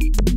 you